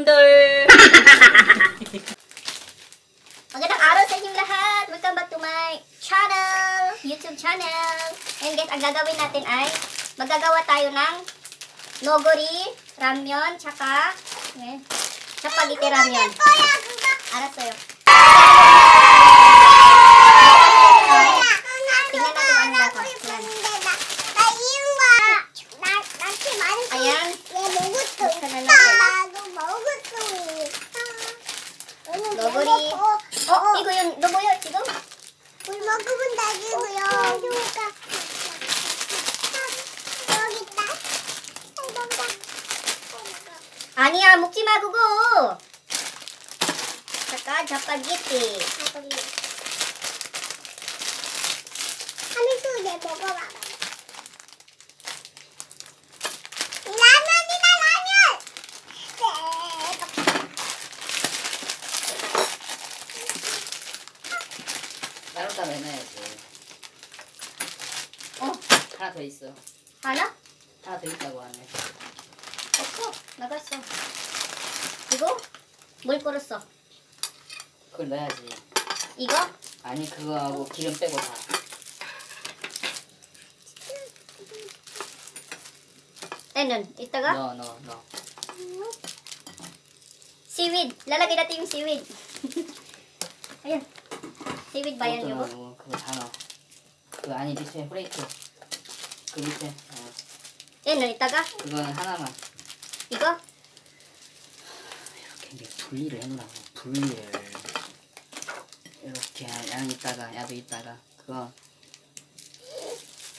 Thunder! Magandang araw sa inyong lahat! Welcome back to my channel! YouTube channel! Ngayon guys, ang gagawin natin ay magagawa tayo ng nogori, ramyon, tsaka eh, chapagiti ramyon. Aras sa'yo. 더 있어. 하나? 더 있다고 하네. 없어. 나갔어. 이거? 물 끓었어. 그걸 넣어야지. 이거? 아니 그거하고 기름 빼고 다. Ayun, itaga. Seaweed. Lalagay natin yung seaweed. Ayan. Seaweed ba yan, 그것도 Yogo? 넣고 그거 다 넣어. 그 아니 밑에 프레이크. 그 밑에. 어. Ayun, itaga. 그거는 하나만. 이거? 이렇게 이제 분리를 해놓으라고. 분리를. 이렇게 양 있다가 야도 있다가 그거.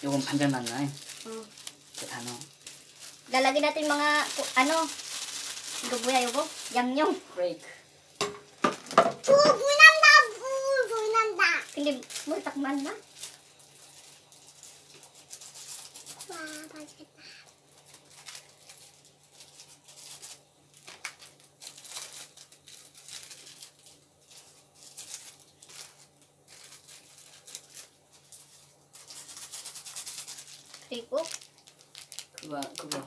요건 반절만. 어. 다 넣어. Lalagay natin mga, ku- ano, 이거 뭐야, 요거? 양념. 프레이크. 불 불난다 불 불난다. 근데 물 딱 맞나? 와 맛있겠다. 그리고 그거 그거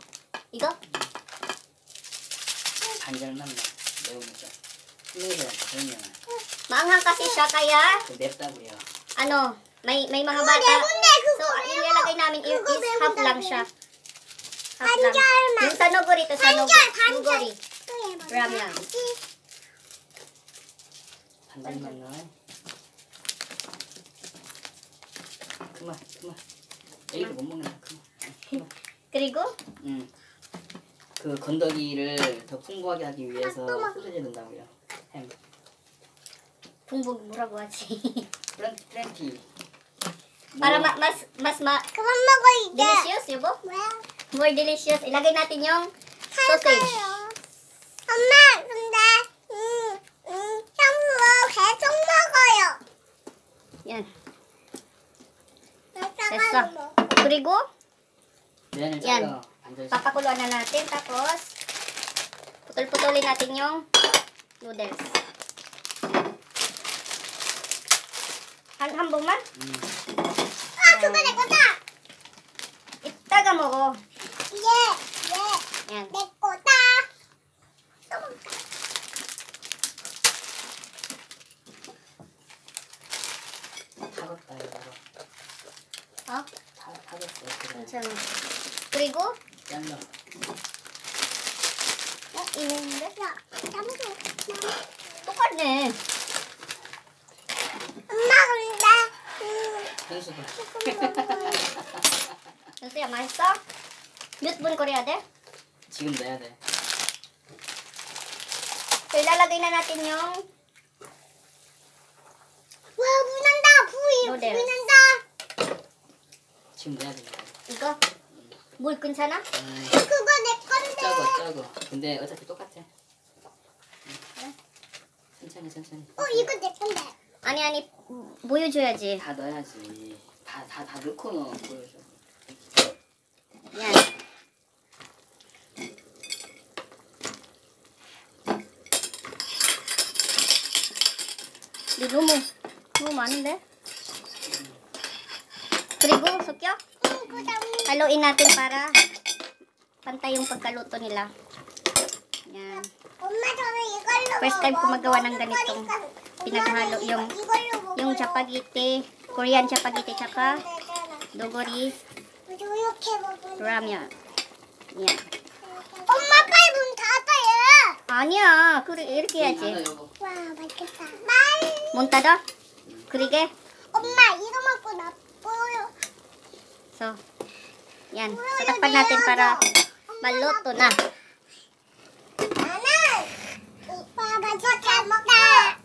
이거? 반절만 넣어. 매운 거. 힘내서 그러면 Maanghang kasi siya, kaya, 그 맵다고요. ano, may may mga 그거 bata. gagawin namin is, is half lang siya. Half lang. Yung sa nogori to sa nogori. Ram lang. Pandan man na. Kuma, kuma. 이거 못 먹나? 그만. 그리고 음. 그 건더기를 더 풍부하게 하기 위해서 소세지 넣는다고요. 햄. 풍부 뭐라고 하지? 프렌티. Para ma mas, mas ma... Delicious, yun po? More delicious. Ilagay natin yung sausage. Mama, kunda. Yan. Pesto. Kurigo? Yan. Papakuluan na natin. Tapos, putol-putulin natin yung noodles. Hanghambong man? Mm. 그거 내 거다. 이따가 먹어. 예, 예. 내 거다. 또 먹자. 타겠다 이거. 어? 타 타겠어. 그래. 괜찮아. 그리고, 잘라. 어? 이는데? 야, 잠깐. 똑같네. 엄마 근데 음, 현수도. 연수야, 맛있어? 몇 분 끓여야 돼? 지금 넣어야 돼. Ilalagay na natin yung 와 불난다 불이 노델. 불난다. 지금 넣어야 돼. 이거. 물 괜찮아? 음. 그거 내 건데. 적어 적어. 근데 어차피 똑같아. 응. 천천히 천천히. 어 이거 내 건데. 아니, 아니, 보여줘야지. 다 넣어야지. 다 다 다 넣고 넣어 보여줘. Yan. Di 너무 너무 많은데? Sukyo. 그다음 Haluin natin para pantay yung pagkaluto nila. Yan. 엄마 저는 이걸로 First time ko 먹어. magawa ng ganitong 먹으니까 pinaghalo 엄마는 yung 이걸로 먹어요. yung chapagiti, Korean chapagiti tsaka dogori 이렇게 먹으면 ramyun. Yan. 엄마 빨리 문 닫아요. 아니야. 그래 이렇게 해야지. 하나 요거. 와 맛있겠다. 빨리. 문 닫아. 그리게. 엄마 이거 먹고 나 보여. So, yan. Tatakpan natin para maluto na. 나는 오빠 맛있게 먹다.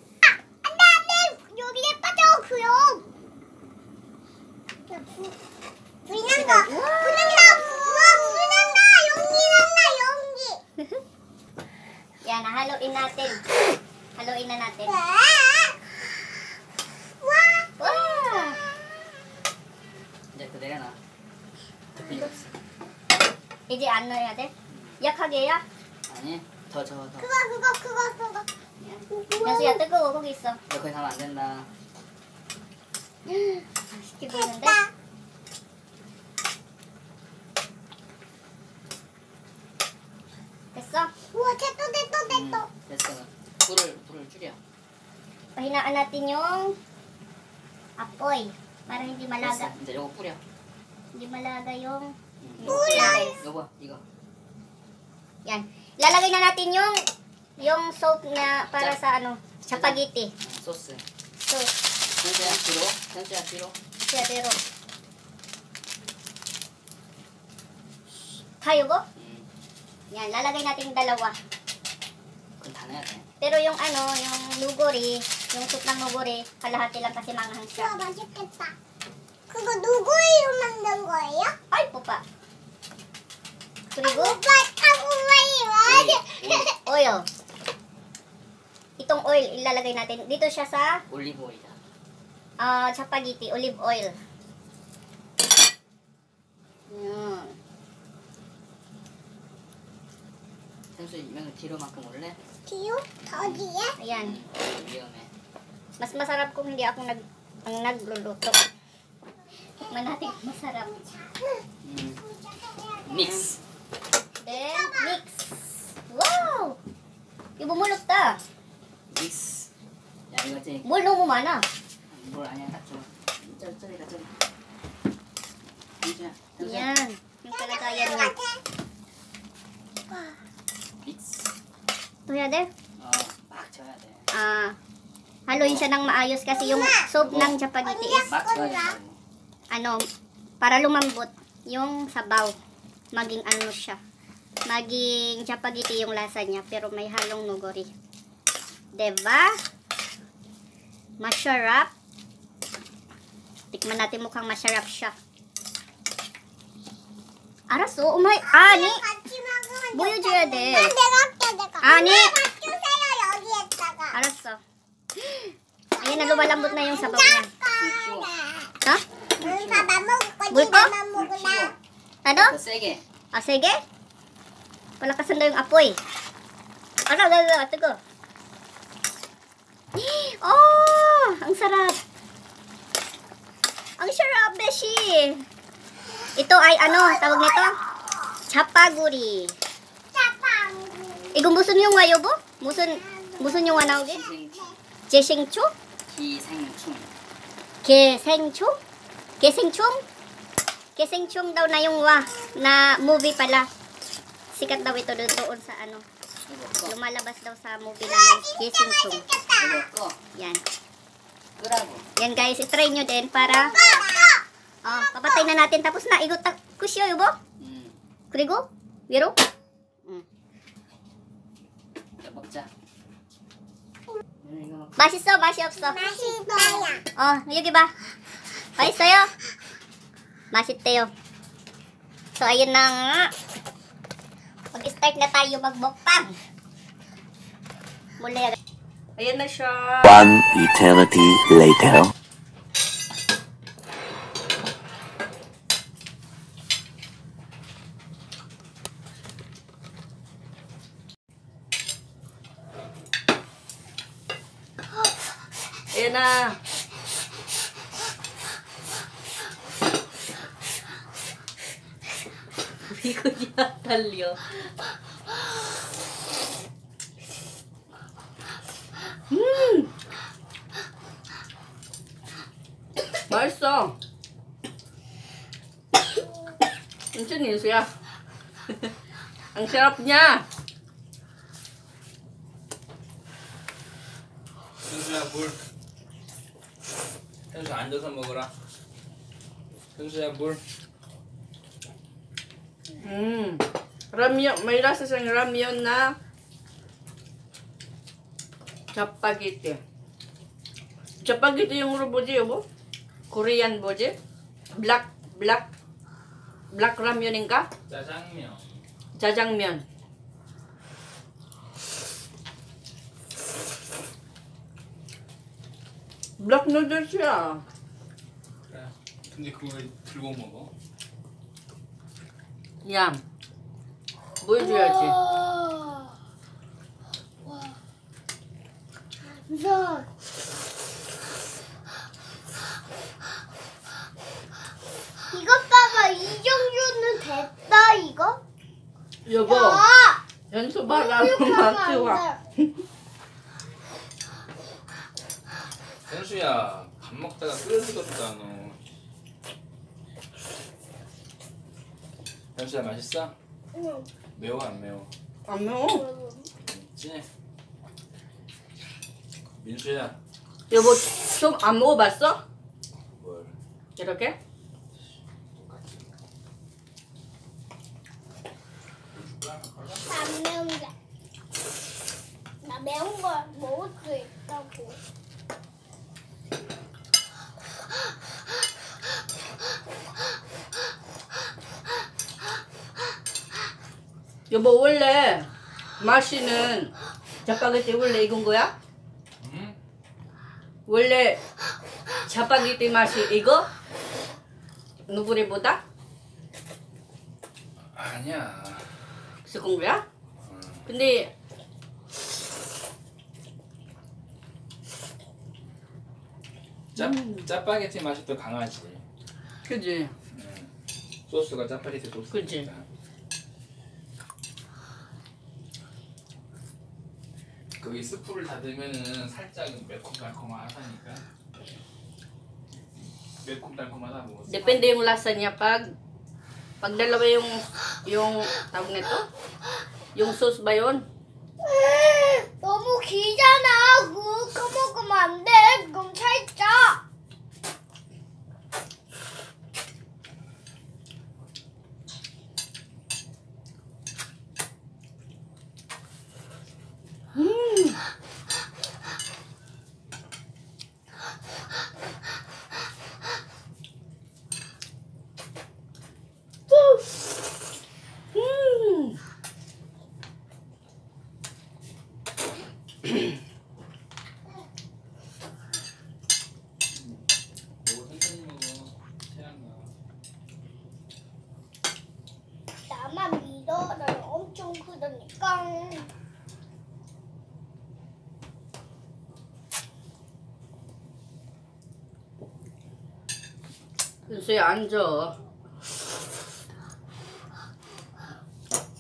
그럼. 불 난다. 불 난다. 우와 불 난다. 연기 난다 연기. yan, haluin natin. Haluin na natin. 와. 와. Wow! 이제 그 없어. 안 넣어야 돼? 약하게 해야? 아니 더저 더. 그거 그거 그거 그거. 연수야 뜨거워 거기 있어. 너 거기 가면 안 된다. 맛있게 보이는데? 됐다. 됐어? 우와 됐다 됐다 됐다. 음, 됐어. 불을 불을 줄여. Pahinaan natin yung apoy para hindi 됐어. malaga. 이제 요거 뿌려. Hindi malaga yung 음. noodles. 요거 이거. Yan. Lalagay na natin yung yung soap na para sa ano, chapagiti. 음, 소스. So, 현수야 뒤로. 현수야 뒤로. siya pero tayo ko? 음. Yan, lalagay natin yung dalawa. 그건 다 넣어야 돼. Pero yung ano, yung nugori, yung soup ng nugori, kalahati lang kasi manghang 우와 siya. 맛있겠다. 그거 누구로 만든 거예요? Ay, pupa. 그리고 오빠 타고 빨리 와야 oil. Itong oil, ilalagay natin. Dito siya sa 올리 브 오일이다. ah chapagiti, olive oil. Yan. 현수 이면 뒤로만큼 올래? 뒤요? 더 뒤에? Ayan. 음, 위험해. Mas masarap kung hindi ako nag ang nagluluto. Tikman natin kung masarap. 음. 믹스. Then, mix. Wow! Yung bumulot ta. 믹스. 야 이거 지 뭘 너무 for ano yung katsura. Katsura, katsura. Yan. Yung kalagayan niya. It's... Tuya din? Oo. Oh, baktsura din. Ah. Haluin siya ng maayos kasi yung soup ng Japanese is... Ano, para lumambot yung sabaw. Maging ano siya. Maging chapagiti yung lasa niya pero may halong nugori. Diba? Masarap. Tikman natin mukhang masarap siya. Aras, o, umay, ani. Buyo jira de. Ani. Aras, o. Ayan, naluwalambot na yung sabaw niya. Ha? Bulto? Ano? Sige. Ah, sige? Palakasan daw yung apoy. Ano, ano, ano, ito ko. Oh, ang sarap sushi. Ito ay ano, tawag nito? Chapaguri. Chapaguri. Igong buson yung ngayo bo? Buson, buson yung ano gid? Jesengchu? Jesengchu. Kesengchu? Kesengchung? Kesengchung daw na yung wa na movie pala. Sikat daw ito doon sa ano. Lumalabas daw sa movie na Kesengchung. Yan. Yan guys, itry nyo din para Ah, papatay na natin. Tapos na, igot ta kusyo, yubo? Hmm. Krigo? Wiro? Hmm. Tabag siya. Bashi so, bashi up so. Bashi toya. Oh, yugi ba? Bashi sa'yo. Bashi tayo. So, ayun na nga. Mag-start na tayo magbukpang. Muli agad. Ayan na siya. One eternity later. Ena 비그야 달려 음 맛있어 무슨 일이야 안 새롭냐 그냥 앉아서 먹어라. 현수야 물. 음. 라면, mayra sa ramyeon na 영어로 뭐지 여보? 코리안 뭐지? 블락 블락 블락 라면인가? 짜장면. 짜장면. 블랙 누들이야. 그래. 근데 그거 왜 들고 먹어? 야, 보여줘야지. 무서워. 이것 봐봐. 이 정도는 됐다, 이거? 여보, 야! 이렇게 하면. 안 돼. 현 수야 밥 먹다가 쓰러지겠다 너. 현수야 맛있어? 응. 매워 안 매워? 안 매워. 진해. 민수야. 여보, 좀 안 먹어봤어? 뭘? 이렇게? 안 매운 게. 나 매운 거 먹을 수 있다고. 여보, 원래 맛이는 자파게티 원래 익은 거야? 응? 원래 자파게티 맛이 이거? 누구리보다? 아니야. 섞은 거야? 응. 근데 짜 짜파게티 맛이 더 강하지. 그지? 응. 소스가 짜파게티 소스. 그치. 거기 스프를 닫으면은 살짝 매콤달콤하다니까. 매콤달콤하다고. Depende yung lasa niya pag pag dalawa yung yung tawag nito yung sauce ba yun? 너무 기잖아. 그거 먹으면 안 돼. 그럼 살짝. Kasi anjo, oh.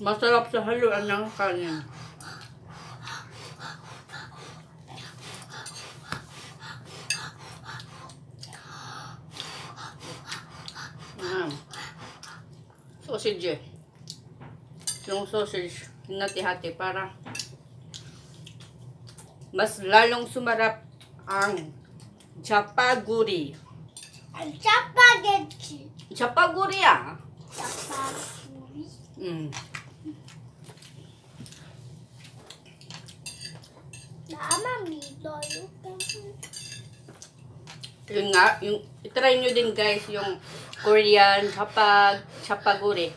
Masarap sa haluan ng kanin. Mm. Sausage eh. Yung sausage, hinati-hati para mas lalong sumarap ang chapaguri. 안 짜파게티. Chapaguri ah. 짜파구리. Mm. 나만 믿어요. Yun nga, yung, itry nyo din guys yung Korean chapag, chapaguri.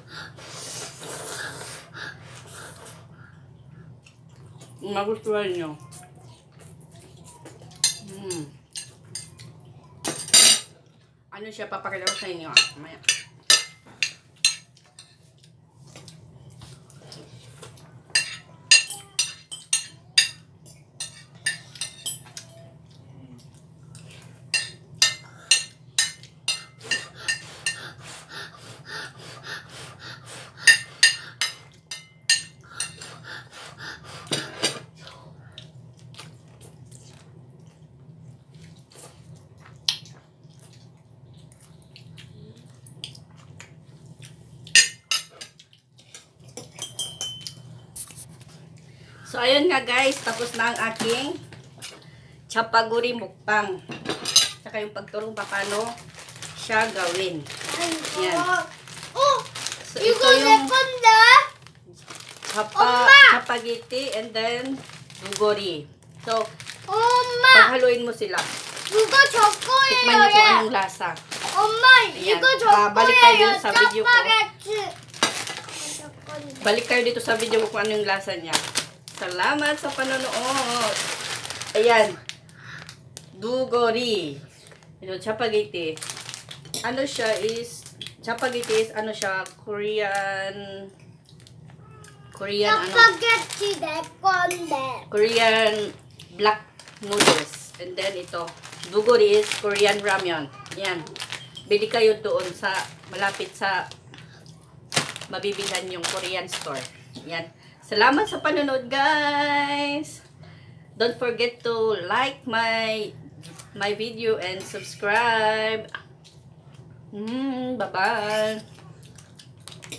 Magustuhan nyo. Mm. Ano siya, papakita ko sa inyo ah. Mamaya. So, ayun nga guys, tapos na ang aking chapaguri mukbang. Saka yung pagturo pa paano siya gawin. Yan. Oh! oh, so, you ito yung chapa, chapagiti and then guguri. So, Oma. paghaluin mo sila. Yugo chokoy Tikman niyo kung anong lasa. Oma, yugo chokoy uh, Balik tayo sa video ko. Balik kayo dito sa video ko kung ano yung lasa niya. Salamat sa panonood. Ayan. Dugori. Ito, chapagiti. Ano siya is, chapagiti is ano siya, Korean, Korean, chapagiti ano? Korean black noodles. And then ito, dugori is Korean ramyun. Yan. Bili kayo doon sa, malapit sa, mabibilhan yung Korean store. Yan. Salamat sa panonood, guys! Don't forget to like my my video and subscribe. Mm, bye-bye.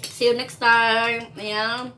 See you next time. Ayan.